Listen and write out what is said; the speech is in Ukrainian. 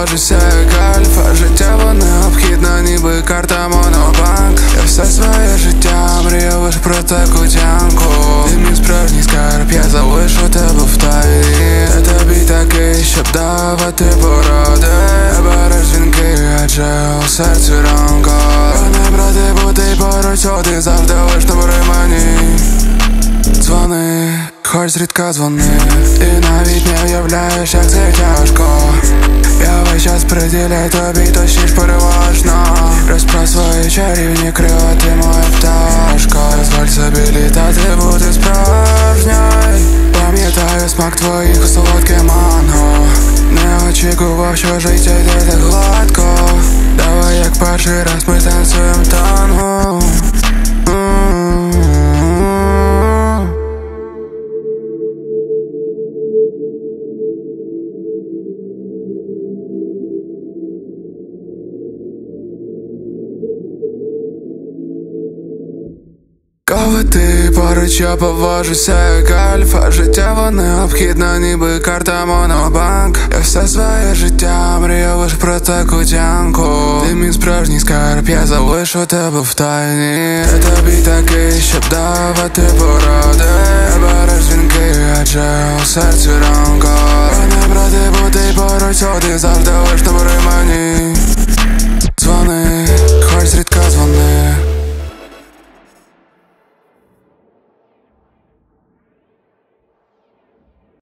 поводжуся як альфа Життя необхідно, ніби карта монобанк. Я все своє життя мріяв лиш про таку тянку Ти мій справжній скарб, я залишу тебе в тайні. Я тобі такий, щоб давати поради Береш дзвінки, адже у серці ранка. Не брати бути поруч, о, ти завжди лиш набери мені Дзвони, хоч зрідка дзвони. І навіть не уявляєш, як це тяжко Я весь час приділяю тобі, точніш переважно. Розправ свої чарівні крила, ти моя пташка. Дозволь собі літати, бути справжньою. Пам'ятаю смак твоїх у солодке манго. Не очікував, що життя йде так гладко. Давай як перший раз ми Коли ти поруч, я поводжуся як альфа. Життя воно необхідно, ніби карта монобанк. Я все своє життя мріяв лиш про таку тянку Ти мій справжній скарб, я залишу тебе в тайні. Я тобі такий, щоб давати поради. Береш дзвінки, адже у серці ранка. Не брати бути поруч, о, ти завжди лиш набери мені